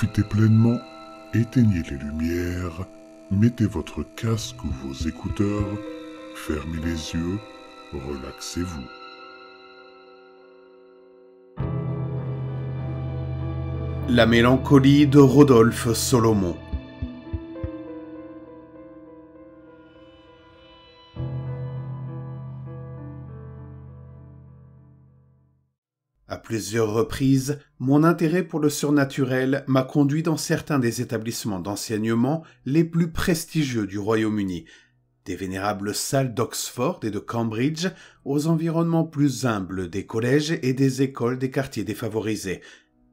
profitez pleinement, éteignez les lumières, mettez votre casque ou vos écouteurs, fermez les yeux, relaxez-vous. La mélancolie de Rodolphe Solomon. Plusieurs reprises, mon intérêt pour le surnaturel m'a conduit dans certains des établissements d'enseignement les plus prestigieux du Royaume-Uni, des vénérables salles d'Oxford et de Cambridge aux environnements plus humbles des collèges et des écoles des quartiers défavorisés.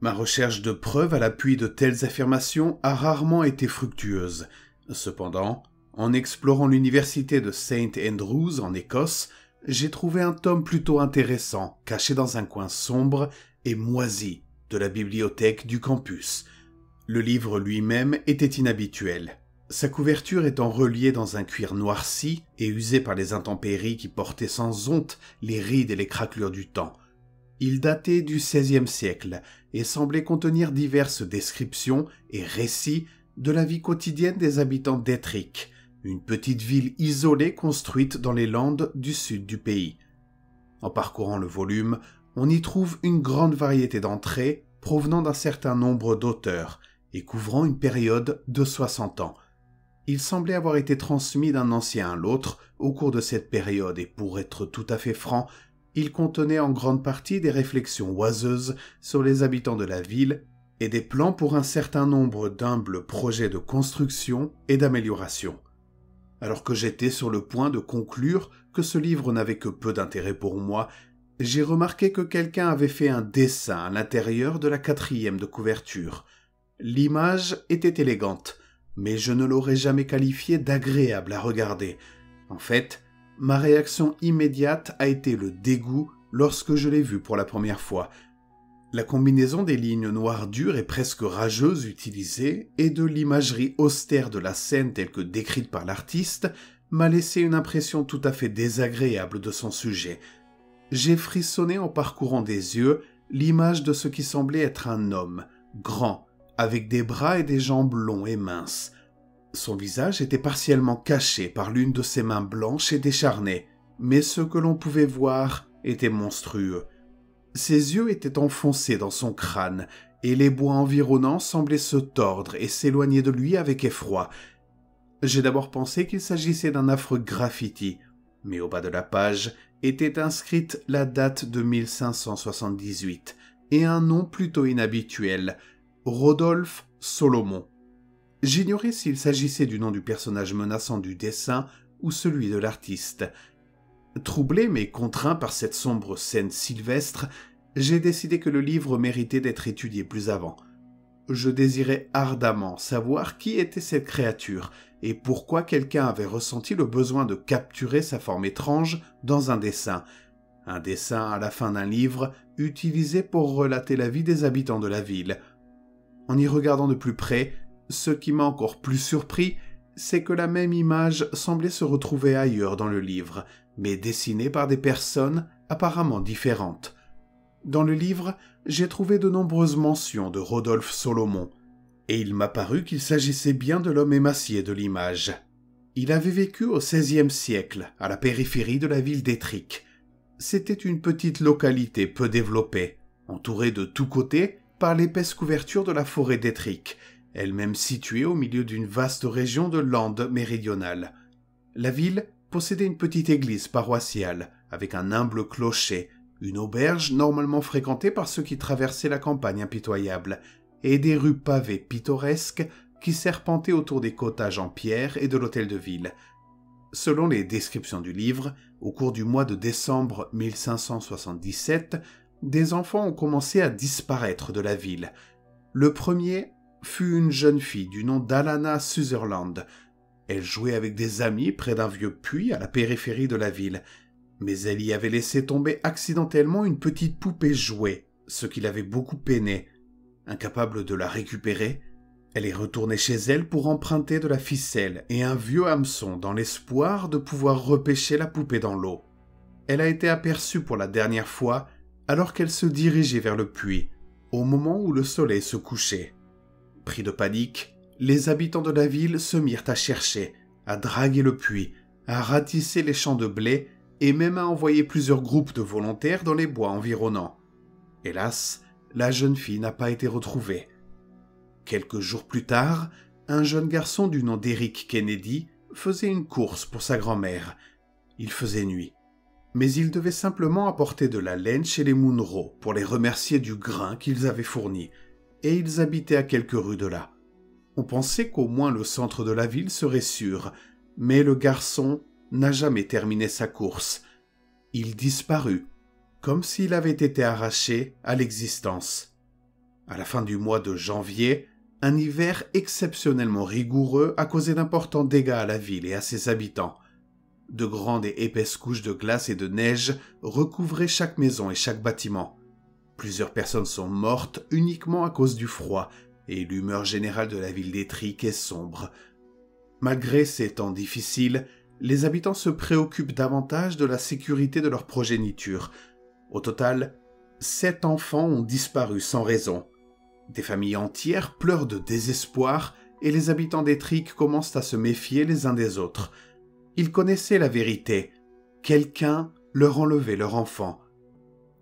Ma recherche de preuves à l'appui de telles affirmations a rarement été fructueuse. Cependant, en explorant l'université de St. Andrews en Écosse, j'ai trouvé un tome plutôt intéressant, caché dans un coin sombre et moisi de la bibliothèque du campus. Le livre lui-même était inhabituel. Sa couverture étant reliée dans un cuir noirci et usé par les intempéries qui portaient sans honte les rides et les craquelures du temps. Il datait du XVIe siècle et semblait contenir diverses descriptions et récits de la vie quotidienne des habitants d'Ettrick, une petite ville isolée construite dans les landes du sud du pays. En parcourant le volume, on y trouve une grande variété d'entrées provenant d'un certain nombre d'auteurs et couvrant une période de 60 ans. Il semblait avoir été transmis d'un ancien à l'autre au cours de cette période et pour être tout à fait franc, il contenait en grande partie des réflexions oiseuses sur les habitants de la ville et des plans pour un certain nombre d'humbles projets de construction et d'amélioration. Alors que j'étais sur le point de conclure que ce livre n'avait que peu d'intérêt pour moi, j'ai remarqué que quelqu'un avait fait un dessin à l'intérieur de la quatrième de couverture. L'image était élégante, mais je ne l'aurais jamais qualifiée d'agréable à regarder. En fait, ma réaction immédiate a été le dégoût lorsque je l'ai vue pour la première fois. La combinaison des lignes noires dures et presque rageuses utilisées et de l'imagerie austère de la scène telle que décrite par l'artiste m'a laissé une impression tout à fait désagréable de son sujet. J'ai frissonné en parcourant des yeux l'image de ce qui semblait être un homme, grand, avec des bras et des jambes longs et minces. Son visage était partiellement caché par l'une de ses mains blanches et décharnées, mais ce que l'on pouvait voir était monstrueux. Ses yeux étaient enfoncés dans son crâne, et les bois environnants semblaient se tordre et s'éloigner de lui avec effroi. J'ai d'abord pensé qu'il s'agissait d'un affreux graffiti, mais au bas de la page était inscrite la date de 1578 et un nom plutôt inhabituel, Rodolphe Solomon. J'ignorais s'il s'agissait du nom du personnage menaçant du dessin ou celui de l'artiste. Troublé mais contraint par cette sombre scène sylvestre, j'ai décidé que le livre méritait d'être étudié plus avant. Je désirais ardemment savoir qui était cette créature et pourquoi quelqu'un avait ressenti le besoin de capturer sa forme étrange dans un dessin. Un dessin à la fin d'un livre utilisé pour relater la vie des habitants de la ville. En y regardant de plus près, ce qui m'a encore plus surpris, c'est que la même image semblait se retrouver ailleurs dans le livre, mais dessinée par des personnes apparemment différentes. Dans le livre, j'ai trouvé de nombreuses mentions de Rodolphe Solomon, et il m'a paru qu'il s'agissait bien de l'homme émacié de l'image. Il avait vécu au XVIe siècle, à la périphérie de la ville d'Étric. C'était une petite localité peu développée, entourée de tous côtés par l'épaisse couverture de la forêt d'Étric, elle-même située au milieu d'une vaste région de Landes méridionale. La ville possédait une petite église paroissiale, avec un humble clocher, une auberge normalement fréquentée par ceux qui traversaient la campagne impitoyable, et des rues pavées pittoresques qui serpentaient autour des cottages en pierre et de l'hôtel de ville. Selon les descriptions du livre, au cours du mois de décembre 1577, des enfants ont commencé à disparaître de la ville. Le premier fut une jeune fille du nom d'Alana Sutherland. Elle jouait avec des amis près d'un vieux puits à la périphérie de la ville, mais elle y avait laissé tomber accidentellement une petite poupée jouée, ce qui l'avait beaucoup peinée. Incapable de la récupérer, elle est retournée chez elle pour emprunter de la ficelle et un vieux hameçon dans l'espoir de pouvoir repêcher la poupée dans l'eau. Elle a été aperçue pour la dernière fois alors qu'elle se dirigeait vers le puits, au moment où le soleil se couchait. Pris de panique, les habitants de la ville se mirent à chercher, à draguer le puits, à ratisser les champs de blé et même à envoyer plusieurs groupes de volontaires dans les bois environnants. Hélas, la jeune fille n'a pas été retrouvée. Quelques jours plus tard, un jeune garçon du nom d'Eric Kennedy faisait une course pour sa grand-mère. Il faisait nuit. Mais il devait simplement apporter de la laine chez les Munro pour les remercier du grain qu'ils avaient fourni, et ils habitaient à quelques rues de là. On pensait qu'au moins le centre de la ville serait sûr, mais le garçon n'a jamais terminé sa course. Il disparut, comme s'il avait été arraché à l'existence. À la fin du mois de janvier, un hiver exceptionnellement rigoureux a causé d'importants dégâts à la ville et à ses habitants. De grandes et épaisses couches de glace et de neige recouvraient chaque maison et chaque bâtiment. Plusieurs personnes sont mortes uniquement à cause du froid, et l'humeur générale de la ville d'Étrique est sombre. Malgré ces temps difficiles, les habitants se préoccupent davantage de la sécurité de leur progéniture. Au total, sept enfants ont disparu sans raison. Des familles entières pleurent de désespoir et les habitants d'Étrique commencent à se méfier les uns des autres. Ils connaissaient la vérité. Quelqu'un leur enlevait leur enfant.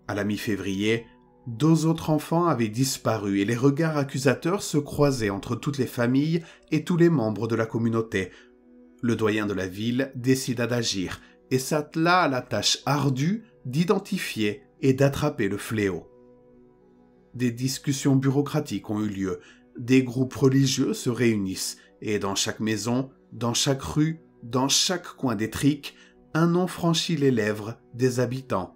À la mi-février, deux autres enfants avaient disparu et les regards accusateurs se croisaient entre toutes les familles et tous les membres de la communauté, le doyen de la ville décida d'agir et s'attela à la tâche ardue d'identifier et d'attraper le fléau. Des discussions bureaucratiques ont eu lieu, des groupes religieux se réunissent, et dans chaque maison, dans chaque rue, dans chaque coin des triques, un nom franchit les lèvres des habitants.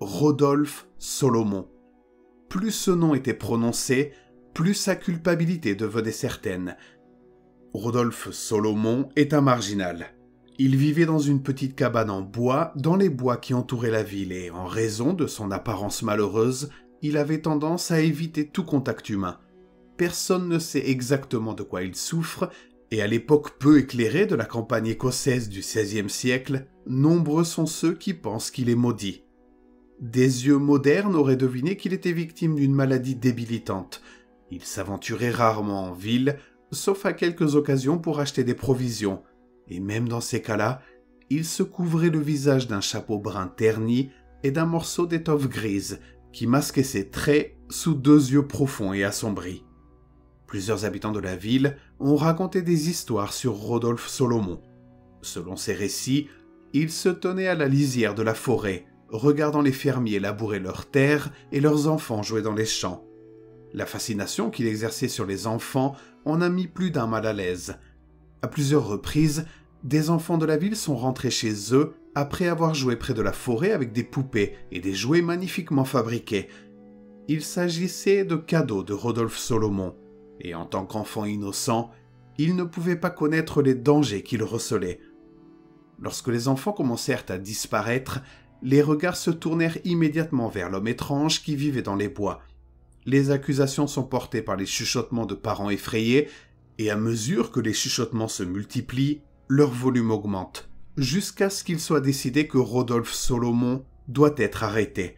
Rodolphe Solomon. Plus ce nom était prononcé, plus sa culpabilité devenait certaine, Rodolphe Solomon est un marginal. Il vivait dans une petite cabane en bois dans les bois qui entouraient la ville et, en raison de son apparence malheureuse, il avait tendance à éviter tout contact humain. Personne ne sait exactement de quoi il souffre, et à l'époque peu éclairée de la campagne écossaise du XVIe siècle, nombreux sont ceux qui pensent qu'il est maudit. Des yeux modernes auraient deviné qu'il était victime d'une maladie débilitante. Il s'aventurait rarement en ville, sauf à quelques occasions pour acheter des provisions, et même dans ces cas-là, il se couvrait le visage d'un chapeau brun terni et d'un morceau d'étoffe grise qui masquait ses traits sous deux yeux profonds et assombris. Plusieurs habitants de la ville ont raconté des histoires sur Rodolphe Solomon. Selon ces récits, il se tenait à la lisière de la forêt, regardant les fermiers labourer leurs terres et leurs enfants jouer dans les champs. La fascination qu'il exerçait sur les enfants en a mis plus d'un mal à l'aise. À plusieurs reprises, des enfants de la ville sont rentrés chez eux après avoir joué près de la forêt avec des poupées et des jouets magnifiquement fabriqués. Il s'agissait de cadeaux de Rodolphe Solomon, et en tant qu'enfant innocent, il ne pouvait pas connaître les dangers qu'il recelait. Lorsque les enfants commencèrent à disparaître, les regards se tournèrent immédiatement vers l'homme étrange qui vivait dans les bois. Les accusations sont portées par les chuchotements de parents effrayés, et à mesure que les chuchotements se multiplient, leur volume augmente, jusqu'à ce qu'il soit décidé que Rodolphe Solomon doit être arrêté.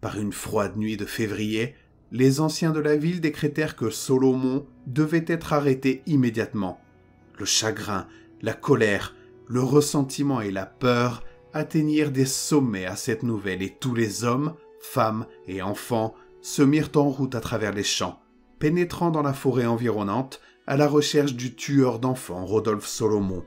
Par une froide nuit de février, les anciens de la ville décrétèrent que Solomon devait être arrêté immédiatement. Le chagrin, la colère, le ressentiment et la peur atteignirent des sommets à cette nouvelle et tous les hommes, femmes et enfants se mirent en route à travers les champs, pénétrant dans la forêt environnante à la recherche du tueur d'enfants Rodolphe Solomon.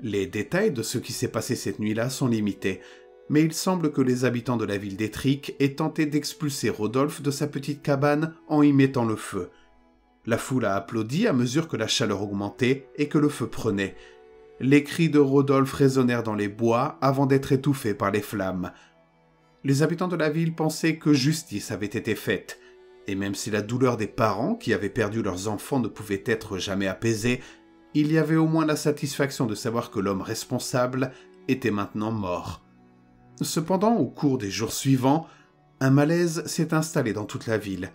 Les détails de ce qui s'est passé cette nuit-là sont limités, mais il semble que les habitants de la ville d'Étrique aient tenté d'expulser Rodolphe de sa petite cabane en y mettant le feu. La foule a applaudi à mesure que la chaleur augmentait et que le feu prenait. Les cris de Rodolphe résonnèrent dans les bois avant d'être étouffés par les flammes les habitants de la ville pensaient que justice avait été faite, et même si la douleur des parents qui avaient perdu leurs enfants ne pouvait être jamais apaisée, il y avait au moins la satisfaction de savoir que l'homme responsable était maintenant mort. Cependant, au cours des jours suivants, un malaise s'est installé dans toute la ville.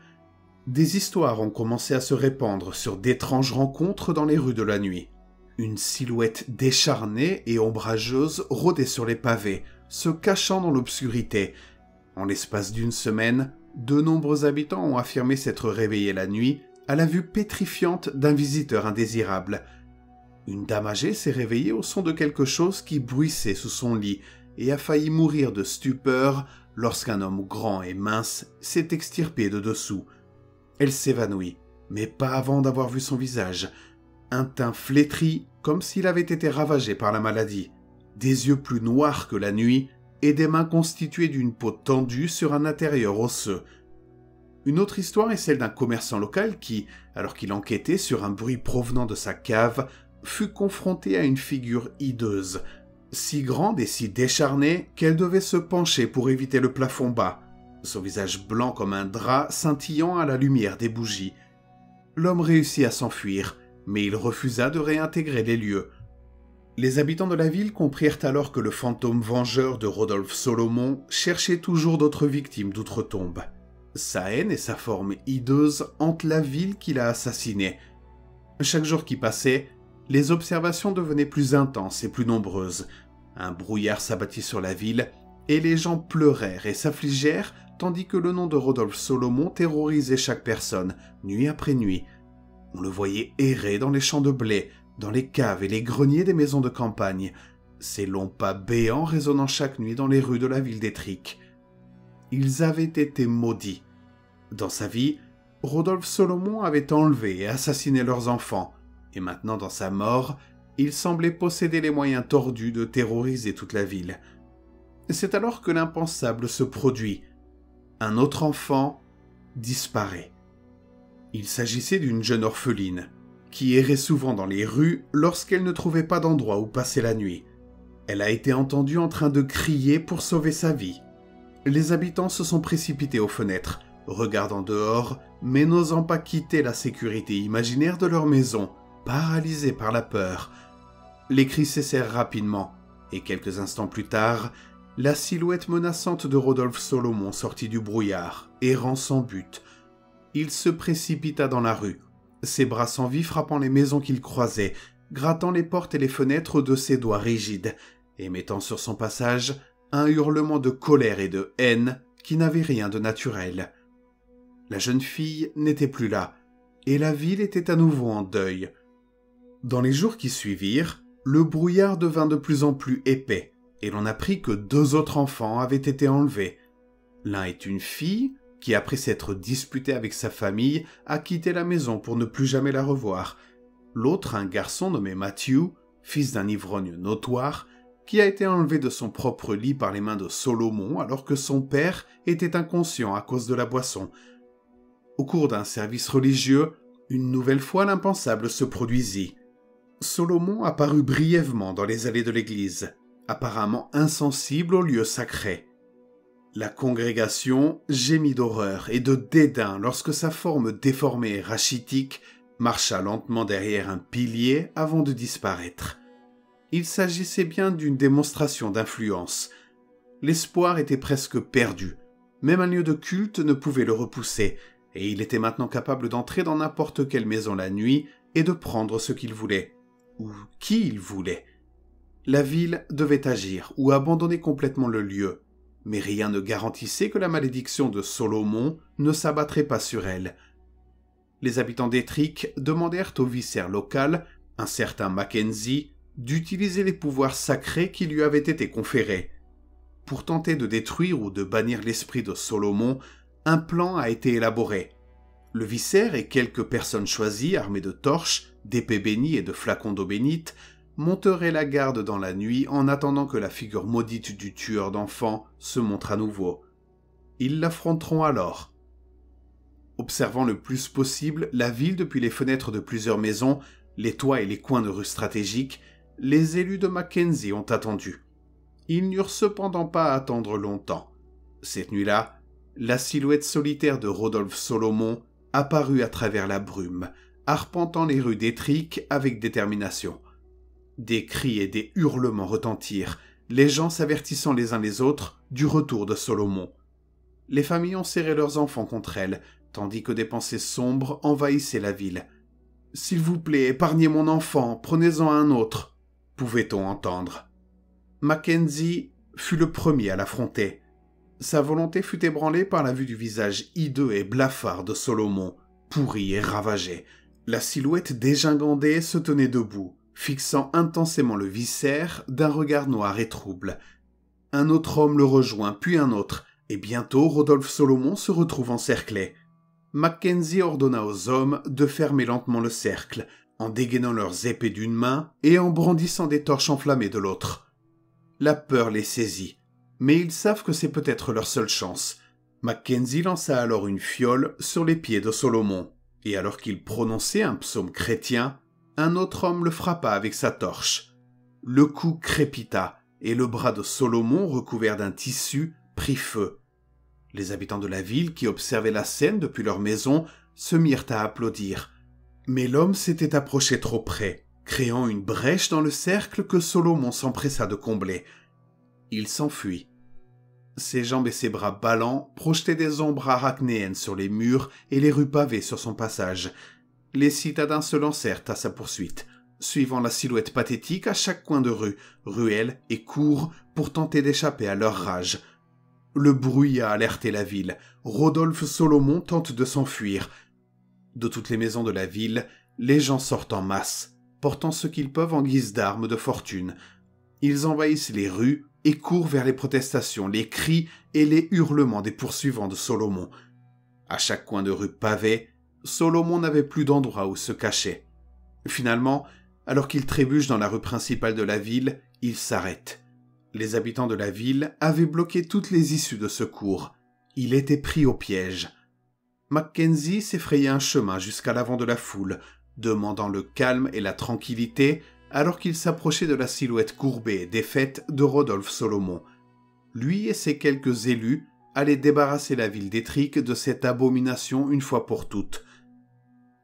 Des histoires ont commencé à se répandre sur d'étranges rencontres dans les rues de la nuit. Une silhouette décharnée et ombrageuse rôdait sur les pavés, se cachant dans l'obscurité. En l'espace d'une semaine, de nombreux habitants ont affirmé s'être réveillés la nuit à la vue pétrifiante d'un visiteur indésirable. Une dame âgée s'est réveillée au son de quelque chose qui bruissait sous son lit et a failli mourir de stupeur lorsqu'un homme grand et mince s'est extirpé de dessous. Elle s'évanouit, mais pas avant d'avoir vu son visage. Un teint flétri comme s'il avait été ravagé par la maladie, des yeux plus noirs que la nuit et des mains constituées d'une peau tendue sur un intérieur osseux. Une autre histoire est celle d'un commerçant local qui, alors qu'il enquêtait sur un bruit provenant de sa cave, fut confronté à une figure hideuse, si grande et si décharnée qu'elle devait se pencher pour éviter le plafond bas, son visage blanc comme un drap scintillant à la lumière des bougies. L'homme réussit à s'enfuir, mais il refusa de réintégrer les lieux. Les habitants de la ville comprirent alors que le fantôme vengeur de Rodolphe Solomon cherchait toujours d'autres victimes d'outre-tombe. Sa haine et sa forme hideuse hantent la ville qu'il a assassinée. Chaque jour qui passait, les observations devenaient plus intenses et plus nombreuses. Un brouillard s'abattit sur la ville, et les gens pleurèrent et s'affligèrent, tandis que le nom de Rodolphe Solomon terrorisait chaque personne, nuit après nuit. On le voyait errer dans les champs de blé, dans les caves et les greniers des maisons de campagne, ses longs pas béants résonnant chaque nuit dans les rues de la ville d'Étrique. Ils avaient été maudits. Dans sa vie, Rodolphe Solomon avait enlevé et assassiné leurs enfants, et maintenant dans sa mort, il semblait posséder les moyens tordus de terroriser toute la ville. C'est alors que l'impensable se produit. Un autre enfant disparaît. Il s'agissait d'une jeune orpheline, qui errait souvent dans les rues lorsqu'elle ne trouvait pas d'endroit où passer la nuit. Elle a été entendue en train de crier pour sauver sa vie. Les habitants se sont précipités aux fenêtres, regardant dehors, mais n'osant pas quitter la sécurité imaginaire de leur maison, paralysés par la peur. Les cris cessèrent rapidement, et quelques instants plus tard, la silhouette menaçante de Rodolphe Solomon sortit du brouillard, errant sans but. Il se précipita dans la rue, ses bras sans vie frappant les maisons qu'il croisait, grattant les portes et les fenêtres de ses doigts rigides, et mettant sur son passage un hurlement de colère et de haine qui n'avait rien de naturel. La jeune fille n'était plus là, et la ville était à nouveau en deuil. Dans les jours qui suivirent, le brouillard devint de plus en plus épais, et l'on apprit que deux autres enfants avaient été enlevés. L'un est une fille, qui après s'être disputée avec sa famille, a quitté la maison pour ne plus jamais la revoir. L'autre un garçon nommé Matthew, fils d'un ivrogne notoire, qui a été enlevé de son propre lit par les mains de Solomon alors que son père était inconscient à cause de la boisson. Au cours d'un service religieux, une nouvelle fois l'impensable se produisit. Solomon apparut brièvement dans les allées de l'église, apparemment insensible au lieu sacré. La congrégation gémit d'horreur et de dédain lorsque sa forme déformée et rachitique marcha lentement derrière un pilier avant de disparaître. Il s'agissait bien d'une démonstration d'influence. L'espoir était presque perdu. Même un lieu de culte ne pouvait le repousser, et il était maintenant capable d'entrer dans n'importe quelle maison la nuit et de prendre ce qu'il voulait ou qui il voulait. La ville devait agir ou abandonner complètement le lieu, mais rien ne garantissait que la malédiction de Solomon ne s'abattrait pas sur elle. Les habitants d'Étrique demandèrent au vicaire local, un certain Mackenzie, d'utiliser les pouvoirs sacrés qui lui avaient été conférés. Pour tenter de détruire ou de bannir l'esprit de Solomon, un plan a été élaboré. Le vicaire et quelques personnes choisies armées de torches d'épées bénies et de flacons d'eau bénite, monteraient la garde dans la nuit en attendant que la figure maudite du tueur d'enfants se montre à nouveau. Ils l'affronteront alors. Observant le plus possible la ville depuis les fenêtres de plusieurs maisons, les toits et les coins de rues stratégiques, les élus de Mackenzie ont attendu. Ils n'eurent cependant pas à attendre longtemps. Cette nuit-là, la silhouette solitaire de Rodolphe Solomon apparut à travers la brume, arpentant les rues d'Étrique avec détermination. Des cris et des hurlements retentirent, les gens s'avertissant les uns les autres du retour de Solomon. Les familles ont serré leurs enfants contre elle, tandis que des pensées sombres envahissaient la ville. S'il vous plaît, épargnez mon enfant, prenez-en un autre, pouvait-on entendre. Mackenzie fut le premier à l'affronter. Sa volonté fut ébranlée par la vue du visage hideux et blafard de Solomon, pourri et ravagé. La silhouette dégingandée se tenait debout, fixant intensément le viscère d'un regard noir et trouble. Un autre homme le rejoint, puis un autre, et bientôt Rodolphe Solomon se retrouve encerclé. Mackenzie ordonna aux hommes de fermer lentement le cercle, en dégainant leurs épées d'une main et en brandissant des torches enflammées de l'autre. La peur les saisit, mais ils savent que c'est peut-être leur seule chance. Mackenzie lança alors une fiole sur les pieds de Solomon, et alors qu'il prononçait un psaume chrétien, un autre homme le frappa avec sa torche. Le cou crépita, et le bras de Solomon, recouvert d'un tissu, prit feu. Les habitants de la ville, qui observaient la scène depuis leur maison, se mirent à applaudir. Mais l'homme s'était approché trop près, créant une brèche dans le cercle que Solomon s'empressa de combler. Il s'enfuit. Ses jambes et ses bras ballants projetaient des ombres arachnéennes sur les murs et les rues pavées sur son passage. Les citadins se lancèrent à sa poursuite, suivant la silhouette pathétique à chaque coin de rue, ruelle et cour pour tenter d'échapper à leur rage. Le bruit a alerté la ville. Rodolphe Solomon tente de s'enfuir. De toutes les maisons de la ville, les gens sortent en masse, portant ce qu'ils peuvent en guise d'armes de fortune. Ils envahissent les rues et courent vers les protestations, les cris et les hurlements des poursuivants de Solomon. À chaque coin de rue pavé, Solomon n'avait plus d'endroit où se cacher. Finalement, alors qu'il trébuche dans la rue principale de la ville, il s'arrête. Les habitants de la ville avaient bloqué toutes les issues de secours. Il était pris au piège. Mackenzie s'effrayait un chemin jusqu'à l'avant de la foule, demandant le calme et la tranquillité alors qu'il s'approchait de la silhouette courbée et défaite de Rodolphe Solomon. Lui et ses quelques élus allaient débarrasser la ville d'Étrique de cette abomination une fois pour toutes.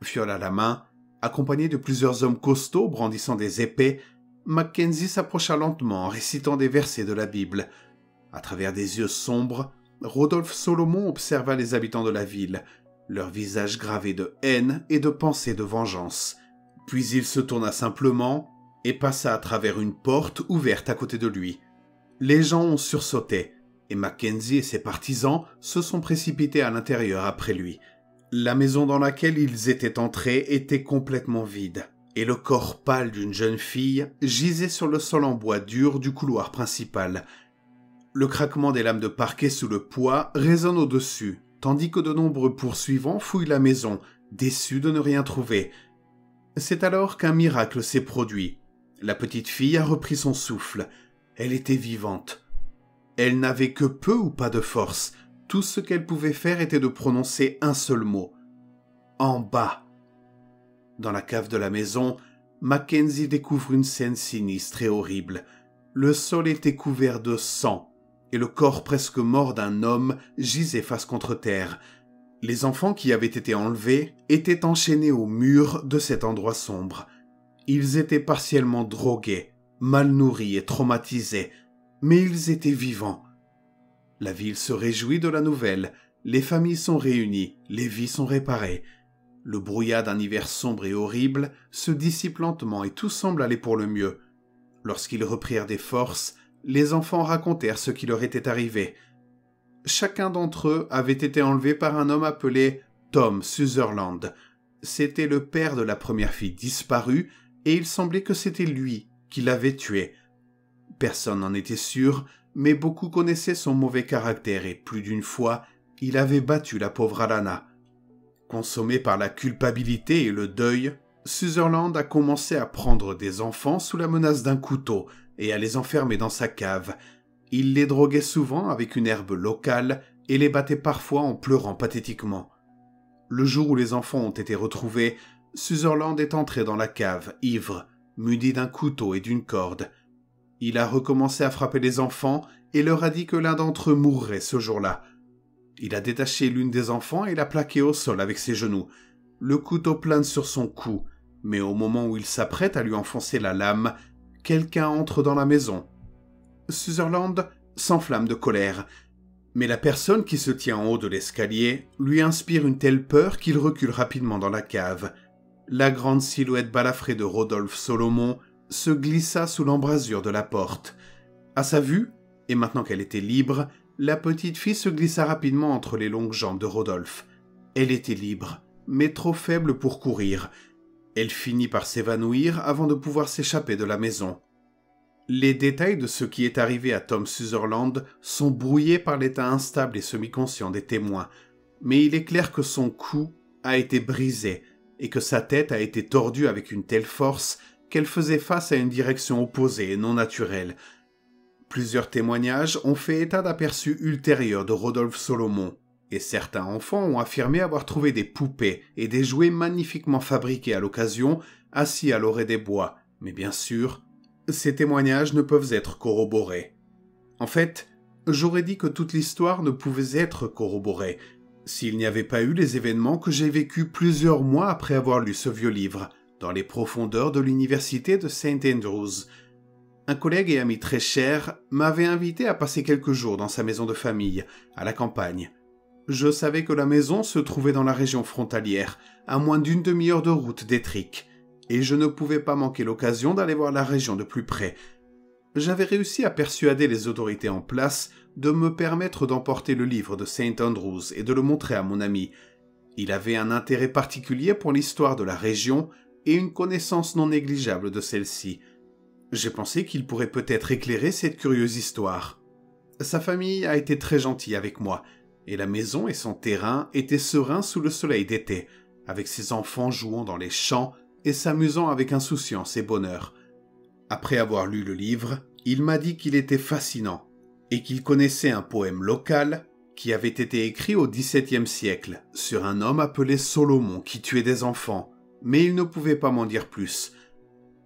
Fiole à la main, accompagné de plusieurs hommes costauds brandissant des épées, Mackenzie s'approcha lentement en récitant des versets de la Bible. À travers des yeux sombres, Rodolphe Solomon observa les habitants de la ville, leurs visages gravés de haine et de pensées de vengeance. Puis il se tourna simplement et passa à travers une porte ouverte à côté de lui. Les gens ont sursauté, et Mackenzie et ses partisans se sont précipités à l'intérieur après lui. La maison dans laquelle ils étaient entrés était complètement vide, et le corps pâle d'une jeune fille gisait sur le sol en bois dur du couloir principal. Le craquement des lames de parquet sous le poids résonne au-dessus, tandis que de nombreux poursuivants fouillent la maison, déçus de ne rien trouver. C'est alors qu'un miracle s'est produit. La petite fille a repris son souffle. Elle était vivante. Elle n'avait que peu ou pas de force. Tout ce qu'elle pouvait faire était de prononcer un seul mot. En bas. Dans la cave de la maison, Mackenzie découvre une scène sinistre et horrible. Le sol était couvert de sang, et le corps presque mort d'un homme gisait face contre terre. Les enfants qui avaient été enlevés étaient enchaînés au mur de cet endroit sombre. Ils étaient partiellement drogués, mal nourris et traumatisés, mais ils étaient vivants. La ville se réjouit de la nouvelle, les familles sont réunies, les vies sont réparées. Le brouillard d'un hiver sombre et horrible se dissipe lentement et tout semble aller pour le mieux. Lorsqu'ils reprirent des forces, les enfants racontèrent ce qui leur était arrivé. Chacun d'entre eux avait été enlevé par un homme appelé Tom Sutherland. C'était le père de la première fille disparue et il semblait que c'était lui qui l'avait tué. Personne n'en était sûr, mais beaucoup connaissaient son mauvais caractère et plus d'une fois, il avait battu la pauvre Alana. Consommé par la culpabilité et le deuil, Sutherland a commencé à prendre des enfants sous la menace d'un couteau et à les enfermer dans sa cave. Il les droguait souvent avec une herbe locale et les battait parfois en pleurant pathétiquement. Le jour où les enfants ont été retrouvés, Sutherland est entré dans la cave, ivre, muni d'un couteau et d'une corde. Il a recommencé à frapper les enfants et leur a dit que l'un d'entre eux mourrait ce jour-là. Il a détaché l'une des enfants et l'a plaquée au sol avec ses genoux. Le couteau plane sur son cou, mais au moment où il s'apprête à lui enfoncer la lame, quelqu'un entre dans la maison. Sutherland s'enflamme de colère, mais la personne qui se tient en haut de l'escalier lui inspire une telle peur qu'il recule rapidement dans la cave la grande silhouette balafrée de Rodolphe Solomon se glissa sous l'embrasure de la porte. À sa vue, et maintenant qu'elle était libre, la petite fille se glissa rapidement entre les longues jambes de Rodolphe. Elle était libre, mais trop faible pour courir. Elle finit par s'évanouir avant de pouvoir s'échapper de la maison. Les détails de ce qui est arrivé à Tom Sutherland sont brouillés par l'état instable et semi-conscient des témoins, mais il est clair que son cou a été brisé et que sa tête a été tordue avec une telle force qu'elle faisait face à une direction opposée et non naturelle. Plusieurs témoignages ont fait état d'aperçus ultérieurs de Rodolphe Solomon, et certains enfants ont affirmé avoir trouvé des poupées et des jouets magnifiquement fabriqués à l'occasion, assis à l'orée des bois, mais bien sûr, ces témoignages ne peuvent être corroborés. En fait, j'aurais dit que toute l'histoire ne pouvait être corroborée, s'il n'y avait pas eu les événements que j'ai vécus plusieurs mois après avoir lu ce vieux livre, dans les profondeurs de l'université de St. Andrews. Un collègue et ami très cher m'avait invité à passer quelques jours dans sa maison de famille, à la campagne. Je savais que la maison se trouvait dans la région frontalière, à moins d'une demi-heure de route d'Étric, et je ne pouvais pas manquer l'occasion d'aller voir la région de plus près. J'avais réussi à persuader les autorités en place de me permettre d'emporter le livre de St. Andrews et de le montrer à mon ami. Il avait un intérêt particulier pour l'histoire de la région et une connaissance non négligeable de celle-ci. J'ai pensé qu'il pourrait peut-être éclairer cette curieuse histoire. Sa famille a été très gentille avec moi, et la maison et son terrain étaient sereins sous le soleil d'été, avec ses enfants jouant dans les champs et s'amusant avec insouciance et bonheur. Après avoir lu le livre, il m'a dit qu'il était fascinant et qu'il connaissait un poème local qui avait été écrit au XVIIe siècle sur un homme appelé Solomon qui tuait des enfants, mais il ne pouvait pas m'en dire plus.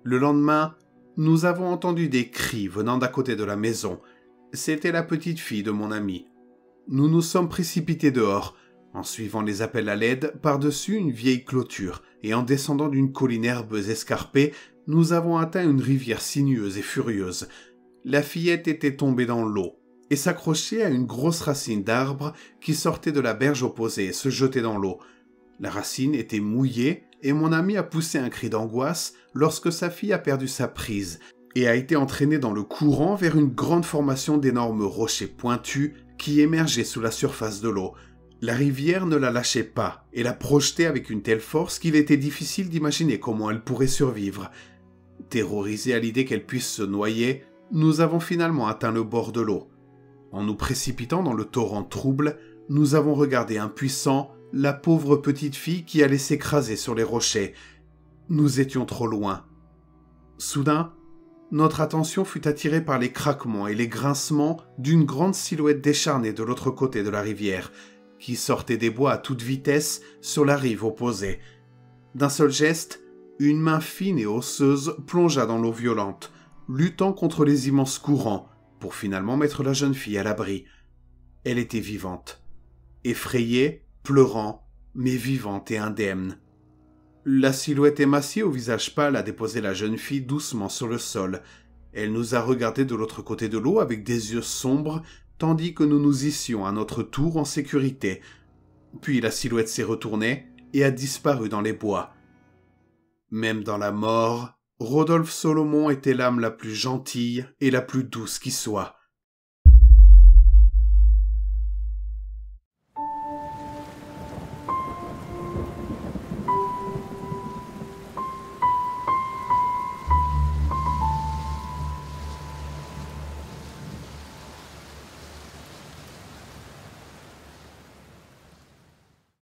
Le lendemain, nous avons entendu des cris venant d'à côté de la maison. C'était la petite fille de mon ami. Nous nous sommes précipités dehors, en suivant les appels à l'aide par-dessus une vieille clôture, et en descendant d'une colline herbeuse escarpée, nous avons atteint une rivière sinueuse et furieuse, la fillette était tombée dans l'eau et s'accrochait à une grosse racine d'arbre qui sortait de la berge opposée et se jetait dans l'eau. La racine était mouillée et mon ami a poussé un cri d'angoisse lorsque sa fille a perdu sa prise et a été entraînée dans le courant vers une grande formation d'énormes rochers pointus qui émergeaient sous la surface de l'eau. La rivière ne la lâchait pas et la projetait avec une telle force qu'il était difficile d'imaginer comment elle pourrait survivre. Terrorisée à l'idée qu'elle puisse se noyer, nous avons finalement atteint le bord de l'eau. En nous précipitant dans le torrent trouble, nous avons regardé impuissants la pauvre petite fille qui allait s'écraser sur les rochers. Nous étions trop loin. Soudain, notre attention fut attirée par les craquements et les grincements d'une grande silhouette décharnée de l'autre côté de la rivière, qui sortait des bois à toute vitesse sur la rive opposée. D'un seul geste, une main fine et osseuse plongea dans l'eau violente, luttant contre les immenses courants, pour finalement mettre la jeune fille à l'abri. Elle était vivante, effrayée, pleurant, mais vivante et indemne. La silhouette émaciée au visage pâle a déposé la jeune fille doucement sur le sol. Elle nous a regardés de l'autre côté de l'eau avec des yeux sombres, tandis que nous nous issions à notre tour en sécurité. Puis la silhouette s'est retournée et a disparu dans les bois. Même dans la mort, Rodolphe Solomon était l'âme la plus gentille et la plus douce qui soit.